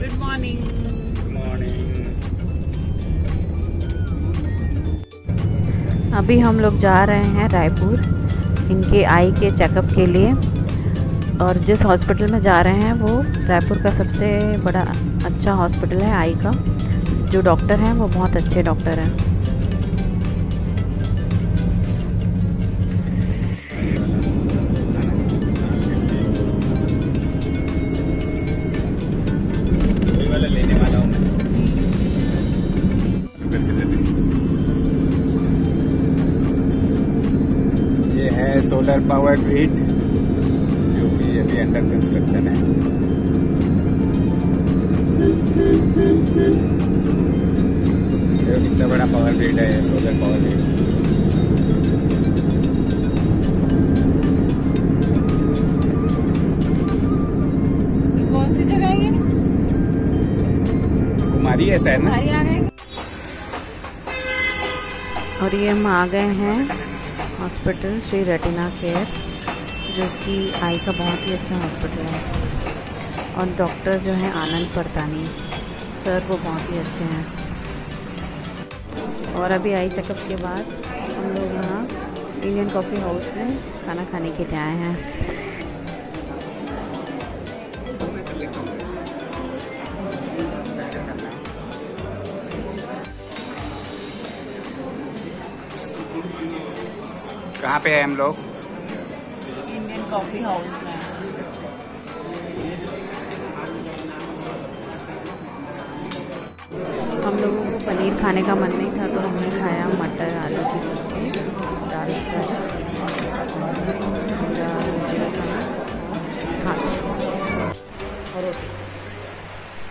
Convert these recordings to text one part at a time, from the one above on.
Good morning अभी हम लोग जा रहे हैं रायपुर, इनके आई के चेकअप के लिए। और जिस हॉस्पिटल में जा रहे हैं, वो रायपुर का सबसे बड़ा अच्छा हॉस्पिटल है, आई का। जो डॉक्टर हैं, वो बहुत अच्छे डॉक्टर हैं। है सोलर पावर ग्रिड जो कि अभी अंडर कंस्ट्रक्शन है। कितना बड़ा पावर ग्रिड है सोलर पावर ग्रिड कौन सी जगह है ये? कुमारी ऐसा है ना? भाई आ गए और ये हम आ गए हैं। हॉस्पिटल श्री रेटिना केयर, जो कि आई का बहुत ही अच्छा हॉस्पिटल है। और डॉक्टर जो है आनंद परतानी, सर वो बहुत ही अच्छे हैं। और अभी आई चेकअप के बाद हम लोग यहाँ इंडियन कॉफ़ी हाउस में खाना खाने के लिए आए हैं। कहाँ पे है हम लोग इंडियन कॉफ़ी हाउस में हम लोगों को पनीर खाने का मन नहीं था तो हमने खाया मटर आलू की सब्ज़ी दाल।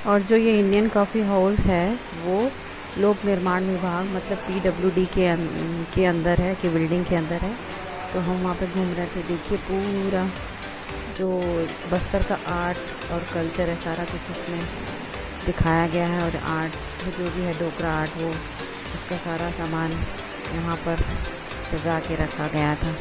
और जो ये इंडियन कॉफ़ी हाउस है वो लोक निर्माण विभाग मतलब पीडब्ल्यूडी के अं, के अंदर है कि बिल्डिंग के अंदर है। तो हम वहाँ पे घूम रहे थे। देखिए पूरा जो बस्तर का आर्ट और कल्चर है सारा कुछ उसमें दिखाया गया है और आर्ट जो भी है डोकरा आर्ट वो उसका सारा सामान यहाँ पर सजा के रखा गया था।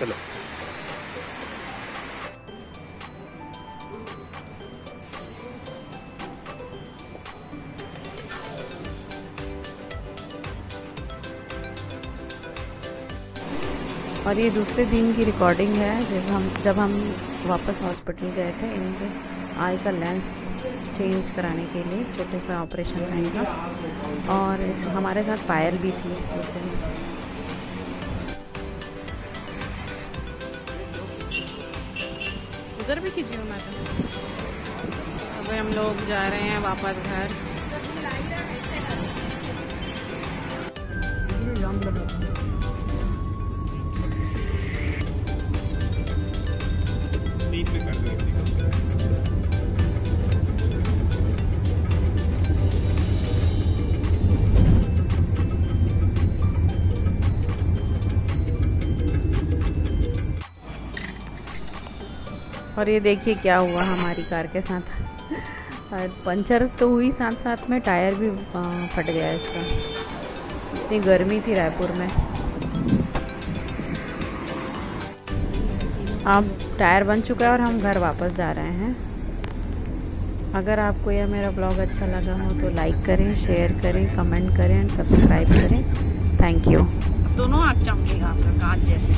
चलो। और ये दूसरे दिन की रिकॉर्डिंग है, जब हम जब हम वापस हॉस्पिटल गए थे, इनके आई का लेंस चेंज कराने के लिए छोटे सा ऑपरेशन था। इनका और हमारे साथ पायल भी थी उस दिन उधर भी कीजिए मैं तो। अभी हम लोग जा रहे हैं वापस घर। और ये देखिए क्या हुआ हमारी कार के साथ। पंचर तो हुई साथ साथ में, टायर भी फट गया इसका। इतनी गर्मी थी रायपुर में। अब टायर बन चुका है और हम घर वापस जा रहे हैं। अगर आपको यह मेरा ब्लॉग अच्छा लगा हो तो लाइक करें, शेयर करें, कमेंट करें सब्सक्राइब करें। थैंक यू दोनों आँख चमकेगा आपका, कांच जैसे।